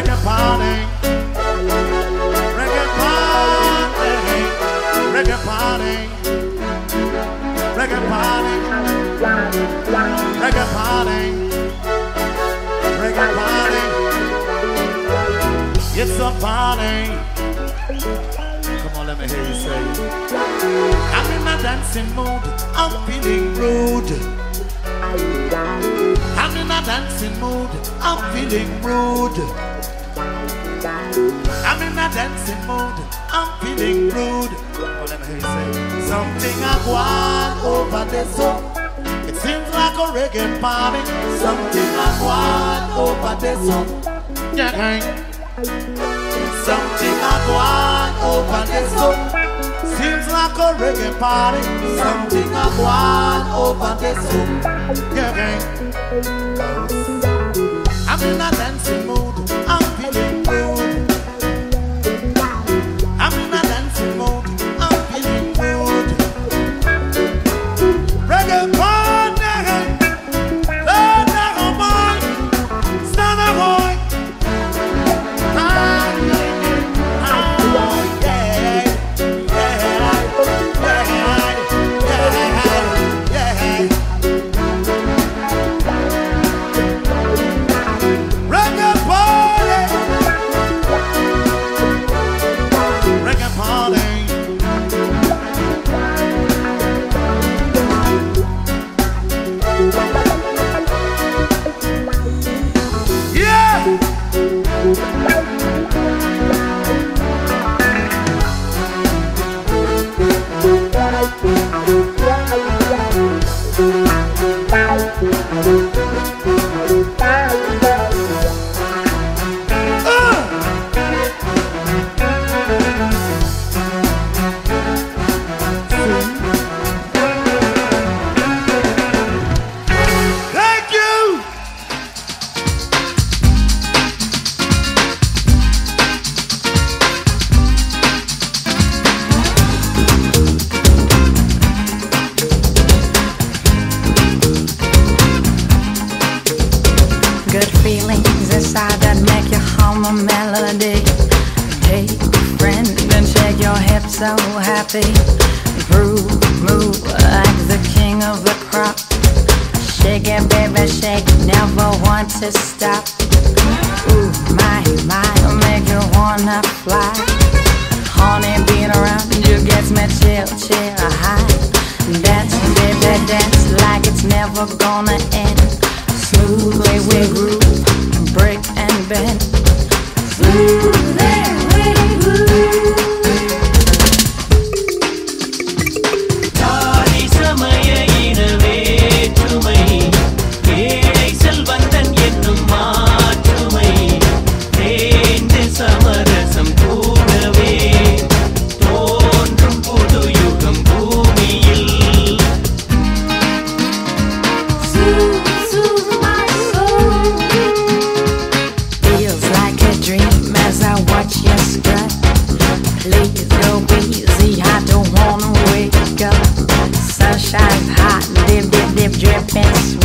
reggae party, reggae party, reggae party, reggae party, reggae party, reggae party. It's a party. Come on, let me hear you say. I'm in a dancing mood. I'm feeling rude. I'm in a dancing mood, I'm feeling rude. I'm in a dancing mood, I'm feeling rude. Something I want over the song. It seems like a reggae party. Something I want over the song. Something I want over the song. Seems like a reggae party, something I want over this zoo. Yeah, yeah. I'm in a dancing. So happy. Groove, move like the king of the crop. Shake it, baby, shake, never want to stop. Ooh, my, my, make you wanna fly. Honey, beat around you gets me chill, chill, high. Dance, baby, dance like it's never gonna end. Smoothly we groove, break and bend. Smoothly sunshine hot, dip, dip, dip, dripping.